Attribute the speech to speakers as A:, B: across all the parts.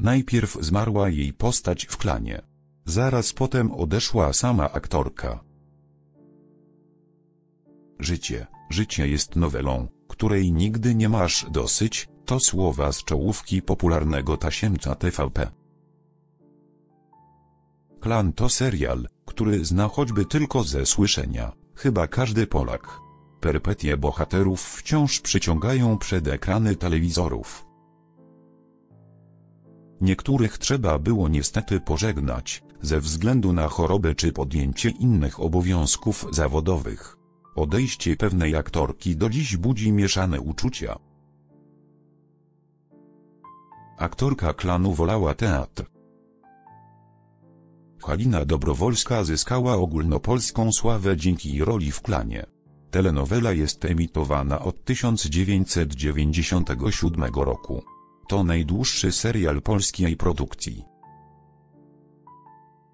A: Najpierw zmarła jej postać w klanie. Zaraz potem odeszła sama aktorka. Życie, życie jest nowelą, której nigdy nie masz dosyć, to słowa z czołówki popularnego tasiemca TVP. Klan to serial, który zna choćby tylko ze słyszenia, chyba każdy Polak. Perpetie bohaterów wciąż przyciągają przed ekrany telewizorów. Niektórych trzeba było niestety pożegnać, ze względu na chorobę czy podjęcie innych obowiązków zawodowych. Odejście pewnej aktorki do dziś budzi mieszane uczucia. Aktorka klanu wolała teatr. Halina Dobrowolska zyskała ogólnopolską sławę dzięki roli w klanie. Telenowela jest emitowana od 1997 roku. To najdłuższy serial polskiej produkcji.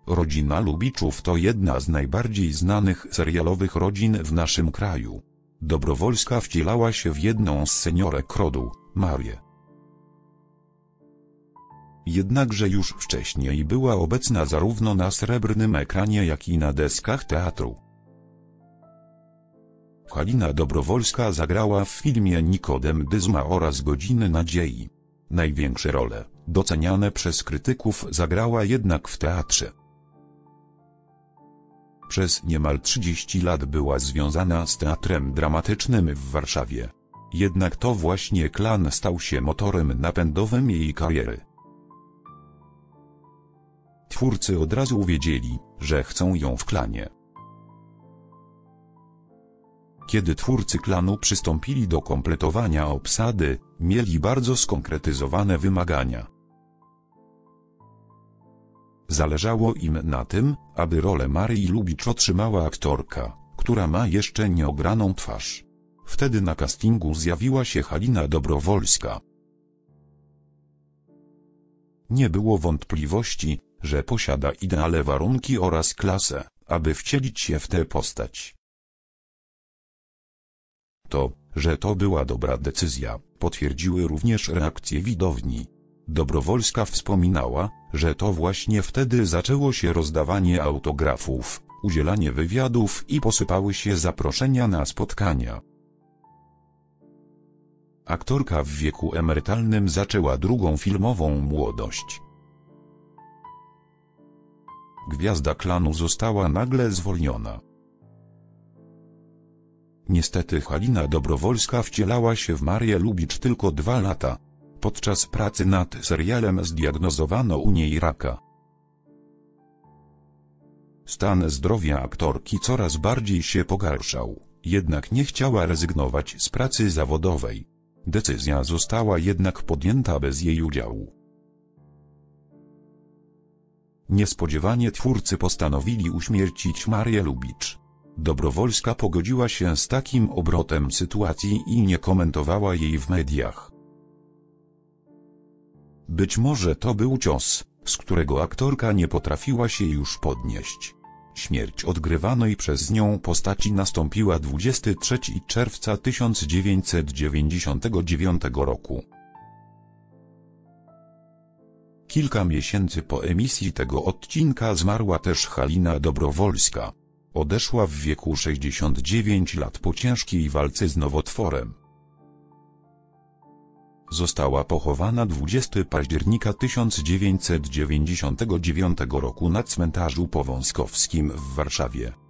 A: Rodzina Lubiczów to jedna z najbardziej znanych serialowych rodzin w naszym kraju. Dobrowolska wcielała się w jedną z seniorek rodu, Marię. Jednakże już wcześniej była obecna zarówno na srebrnym ekranie jak i na deskach teatru. Halina Dobrowolska zagrała w filmie Nikodem Dyzma oraz Godziny Nadziei. Największe role, doceniane przez krytyków zagrała jednak w teatrze. Przez niemal 30 lat była związana z teatrem dramatycznym w Warszawie. Jednak to właśnie klan stał się motorem napędowym jej kariery. Twórcy od razu wiedzieli, że chcą ją w klanie. Kiedy twórcy klanu przystąpili do kompletowania obsady, mieli bardzo skonkretyzowane wymagania. Zależało im na tym, aby rolę Marii Lubicz otrzymała aktorka, która ma jeszcze nieograną twarz. Wtedy na castingu zjawiła się Halina Dobrowolska. Nie było wątpliwości, że posiada idealne warunki oraz klasę, aby wcielić się w tę postać. To, że to była dobra decyzja, potwierdziły również reakcje widowni. Dobrowolska wspominała, że to właśnie wtedy zaczęło się rozdawanie autografów, udzielanie wywiadów i posypały się zaproszenia na spotkania. Aktorka w wieku emerytalnym zaczęła drugą filmową młodość. Gwiazda klanu została nagle zwolniona. Niestety Halina Dobrowolska wcielała się w Marię Lubicz tylko dwa lata. Podczas pracy nad serialem zdiagnozowano u niej raka. Stan zdrowia aktorki coraz bardziej się pogarszał, jednak nie chciała rezygnować z pracy zawodowej. Decyzja została jednak podjęta bez jej udziału. Niespodziewanie twórcy postanowili uśmiercić Marię Lubicz. Dobrowolska pogodziła się z takim obrotem sytuacji i nie komentowała jej w mediach. Być może to był cios, z którego aktorka nie potrafiła się już podnieść. Śmierć odgrywanej przez nią postaci nastąpiła 23 czerwca 1999 roku. Kilka miesięcy po emisji tego odcinka zmarła też Halina Dobrowolska. Odeszła w wieku 69 lat po ciężkiej walce z nowotworem. Została pochowana 20 października 1999 roku na cmentarzu powązkowskim w Warszawie.